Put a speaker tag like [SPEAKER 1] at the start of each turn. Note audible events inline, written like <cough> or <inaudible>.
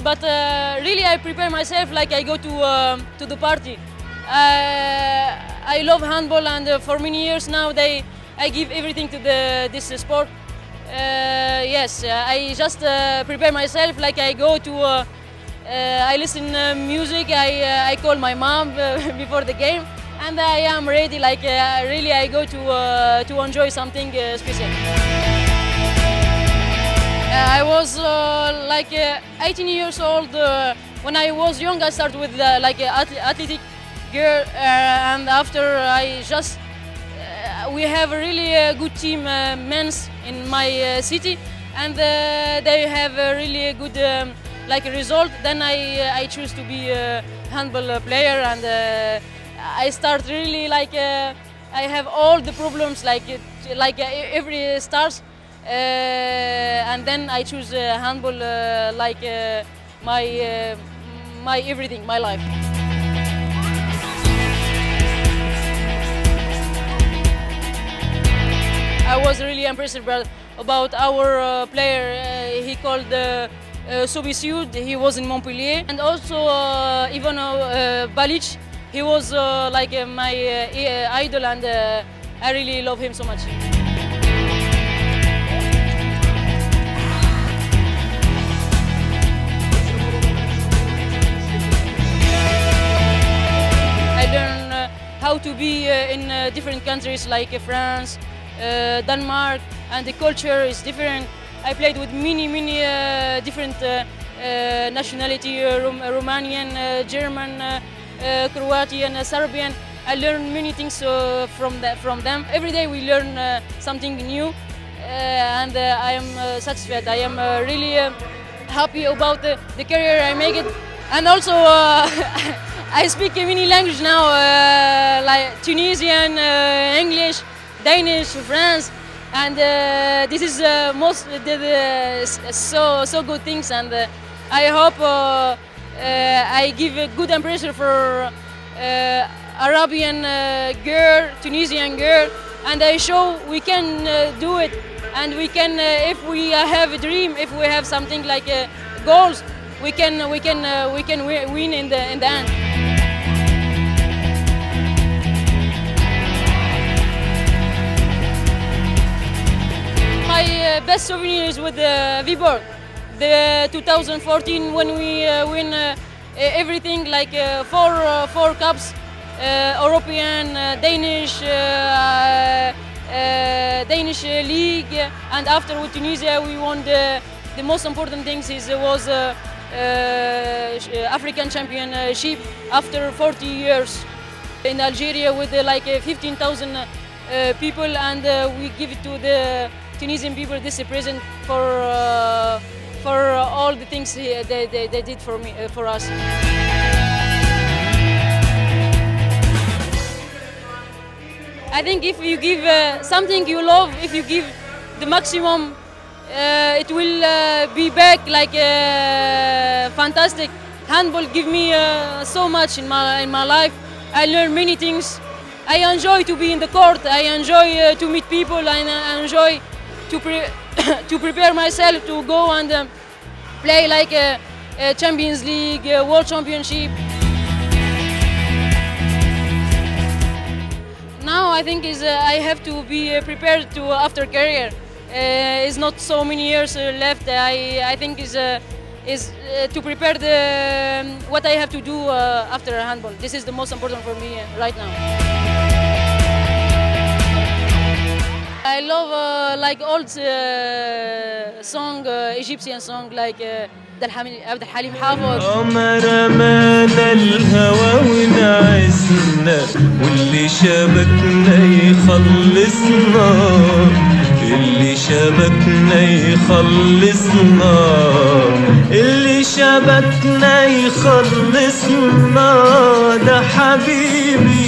[SPEAKER 1] but uh, really I prepare myself like I go to uh, to the party. Uh, I love handball, and uh, for many years now, they I give everything to the this sport. Uh, yes, I just prepare myself like I go to. I listen music. I I call my mom <laughs> before the game, and I am ready. Like really, I go to to enjoy something special. Uh, I was uh, like uh, 18 years old. Uh, when I was young, I started with uh, like uh, athletic girl, uh, and after I just we have a really good team, men's in my city, and they have a really good um, like result. Then I I choose to be a handball player, and I start really like I have all the problems like like every stars, uh, and then I choose uh, handball uh, like uh, my uh, my everything, my life. I was really impressed about, our uh, player. Uh, he called uh, uh. He was in Montpellier, and also uh, Ivano uh, Balic. He was uh, like uh, my uh, idol, and uh, I really love him so much. How to be uh, in uh, different countries like uh, France, uh, Denmark, and the culture is different. I played with many, many uh, different uh, nationality, Rom- Romanian, German, Croatian, Serbian. I learned many things from, the, from them. Every day we learn something new, uh, and uh, I am uh, satisfied. I am really happy about the, the career I make it, and also <laughs> I speak many languages now, uh, like Tunisian, uh, English, Danish, French, and uh, this is uh, most the, so so good things, and uh, I hope uh, I give a good impression for Arabian girl, Tunisian girl, and I show we can do it, and we can if we have a dream, if we have something like goals, we can we can we can win in the in the end. Best souvenirs with the Viborg, the 2014 when we uh, win uh, everything like uh, four uh, four cups, uh, European, uh, Danish, uh, uh, Danish uh, league, and after with Tunisia we won the the most important things is uh, was uh, uh, uh, African championship after 40 years. In Algeria with uh, like uh, 15,000 uh, people, and uh, we give it to the Tunisian people this present for uh, for uh, all the things they, they, they did for me uh, for us. I think if you give uh, something you love, if you give the maximum, uh, it will uh, be back like uh, fantastic. Handball give me so much in my in my life. I learn many things. I enjoy to be in the court. I enjoy to meet people. and I enjoy to pre- <coughs> to prepare myself to go and um, play like a, a Champions League, a World Championship. now I think is uh, I have to be uh, prepared to after career. Uh, it's not so many years uh, left. I I think is uh, is uh, to prepare the um, what I have to do after handball. This is the most important for me right now. I love uh, like old uh, song, uh, Egyptian song like uh, عبد الحليم عبد الحليم حافظ.
[SPEAKER 2] قمر رمانا الهوى ونعسنا واللي شبكنا يخلصنا. اللي شبكنا يخلصنا. اللي شبكنا يخلصنا. ده حبيبي.